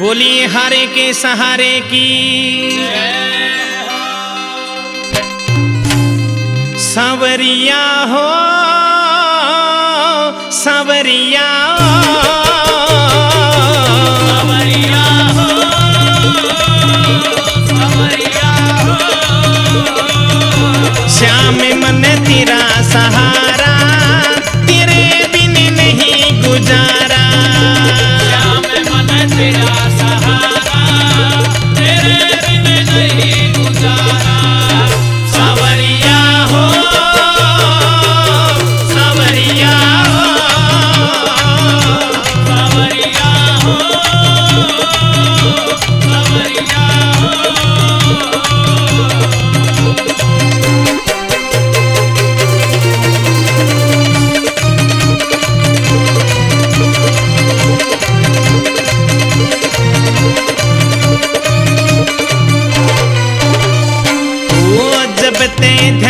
बोलिए हारे के सहारे की। सांवरिया हो सांवरिया कहते थे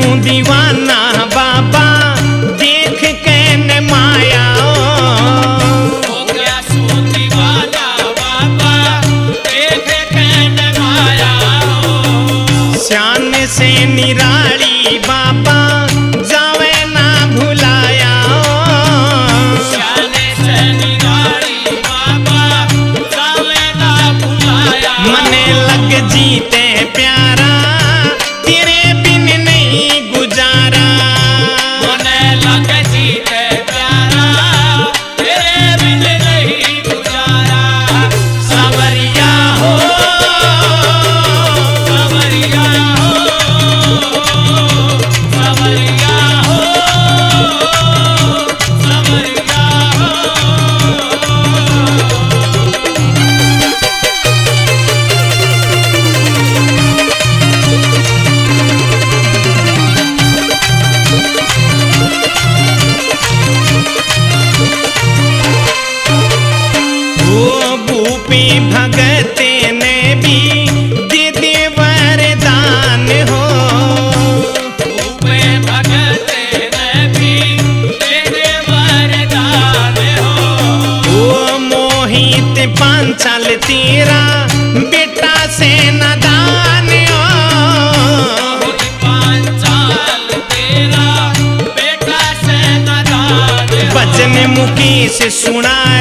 दीवाना बाबा देख के न माया ओ। दीवाना बाबा देख के न माया शान से निराली बाबा जावे ना भुलाया ओ। से निराली बाबा जावे ना भुलाया मने लग जीते प्यार। सुना